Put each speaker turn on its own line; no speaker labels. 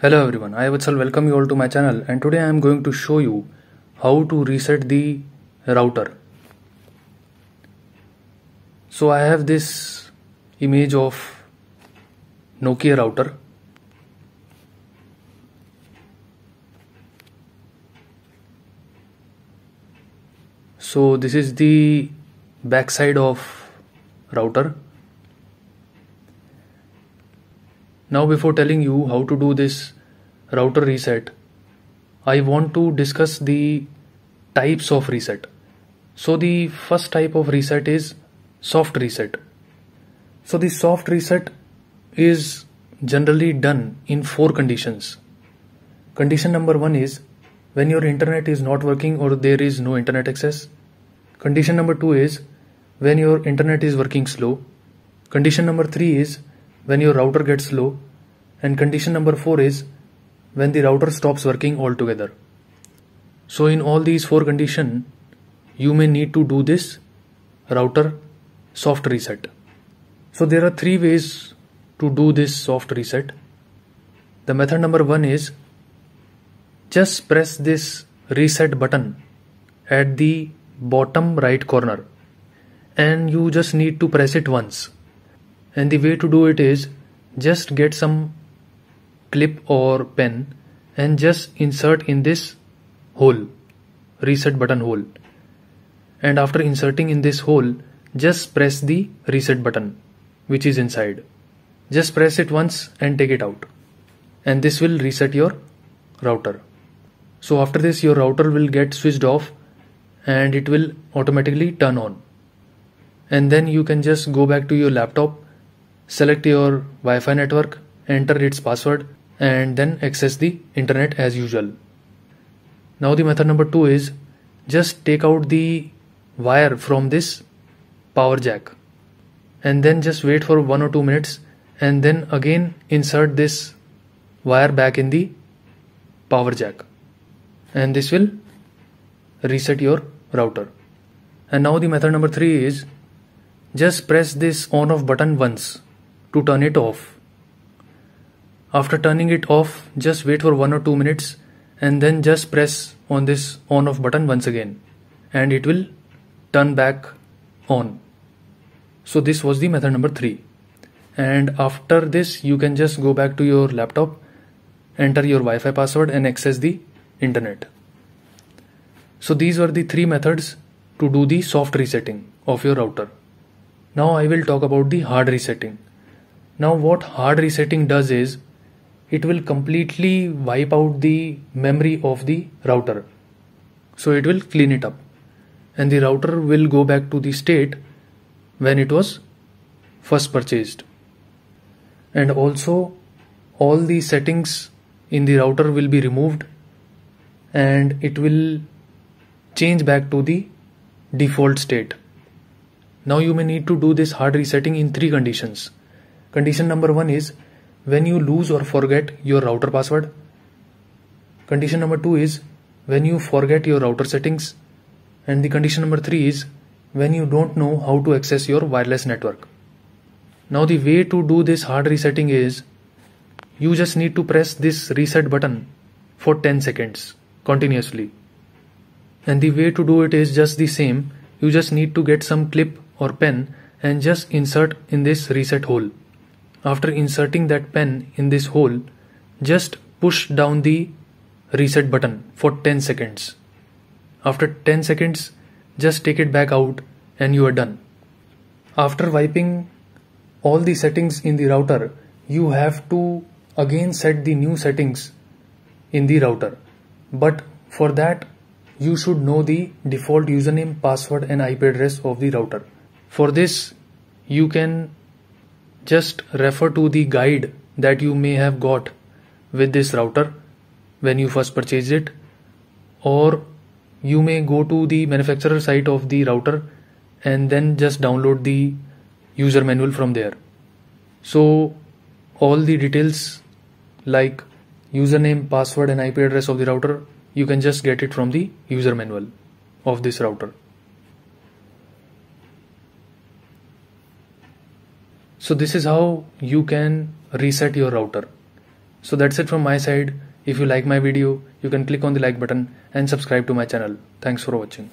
Hello everyone, I Vatsal welcome you all to my channel and today I am going to show you how to reset the router. So I have this image of Nokia router. So this is the backside of router Now before telling you how to do this router reset, I want to discuss the types of reset. So the first type of reset is soft reset. So the soft reset is generally done in four conditions. Condition number one is when your internet is not working or there is no internet access. Condition number two is when your internet is working slow. Condition number three is when your router gets slow and condition number 4 is when the router stops working altogether. So in all these four conditions you may need to do this router soft reset. So there are three ways to do this soft reset. The method number 1 is just press this reset button at the bottom right corner and you just need to press it once and the way to do it is just get some clip or pen and just insert in this hole reset button hole. And after inserting in this hole just press the reset button which is inside. Just press it once and take it out. And this will reset your router. So after this your router will get switched off and it will automatically turn on. And then you can just go back to your laptop select your Wi-Fi network, enter its password and then access the internet as usual. Now the method number 2 is just take out the wire from this power jack and then just wait for 1 or 2 minutes and then again insert this wire back in the power jack and this will reset your router. And now the method number 3 is just press this on off button once to turn it off. After turning it off, just wait for 1 or 2 minutes and then just press on this on off button once again and it will turn back on. So this was the method number 3. And after this you can just go back to your laptop, enter your Wi-Fi password and access the internet. So these were the three methods to do the soft resetting of your router. Now I will talk about the hard resetting. Now what hard resetting does is it will completely wipe out the memory of the router. So it will clean it up and the router will go back to the state when it was first purchased. And also all the settings in the router will be removed and it will change back to the default state. Now you may need to do this hard resetting in three conditions. Condition number one is when you lose or forget your router password. Condition number two is when you forget your router settings. And the condition number three is when you don't know how to access your wireless network. Now the way to do this hard resetting is you just need to press this reset button for 10 seconds continuously. And the way to do it is just the same. You just need to get some clip or pen and just insert in this reset hole. After inserting that pen in this hole, just push down the reset button for 10 seconds. After 10 seconds, just take it back out and you are done. After wiping all the settings in the router, you have to again set the new settings in the router. But for that, you should know the default username, password and IP address of the router. For this, you can just refer to the guide that you may have got with this router when you first purchased it. Or you may go to the manufacturer site of the router and then just download the user manual from there. So all the details like username password and ip address of the router you can just get it from the user manual of this router So this is how you can reset your router. So that's it from my side. If you like my video, you can click on the like button and subscribe to my channel. Thanks for watching.